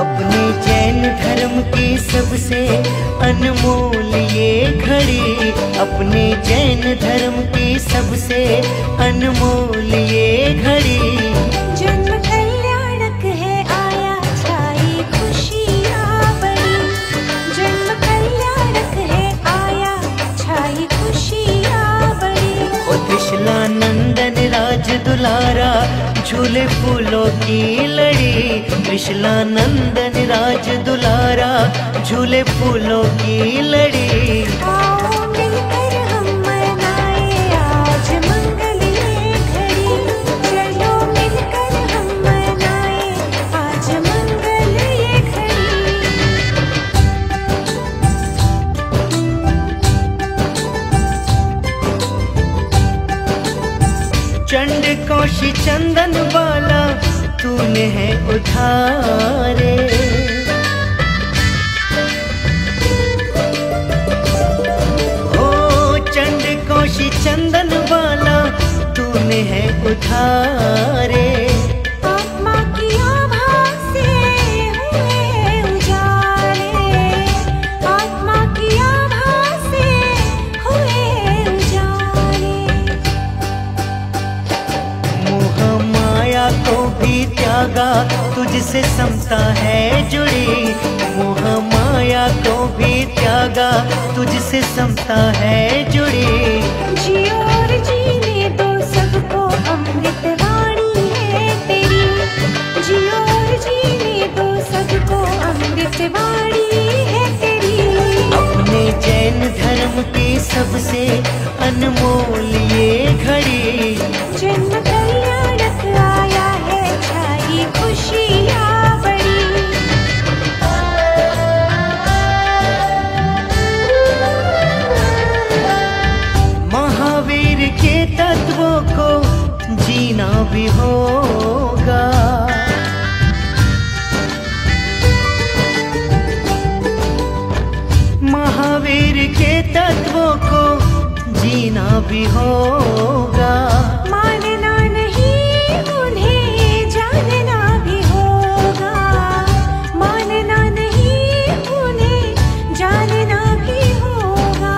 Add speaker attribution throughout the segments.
Speaker 1: जैन धर्म की सबसे अनमोल ये घड़ी, अपने जैन धर्म की सबसे अनमोल ये घड़ी। झूले फूलों की लड़ी कृष्णा नंदन राज दुलारा झूले फूलों की लड़ी। चंड कौशी चंदन वाला तूने है उधारे। ओ चंड कौशी चंदन वाला तूने है उधारे। त्यागा तुझसे समता है जुड़ी। मोह माया को भी त्यागा तुझसे समता है जुड़ी।
Speaker 2: जियो और जीने दो सबको अमृत वाणी है तेरी। जियो और जीने दो सबको अमृत वाणी है तेरी।
Speaker 1: अपने जैन धर्म की सबसे अनमोल ये घड़ी। महावीर के तत्वों को जीना भी होगा। मानना नहीं उन्हें जानना भी होगा। मानना नहीं उन्हें जानना भी होगा।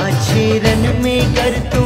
Speaker 1: आचरण में कर तो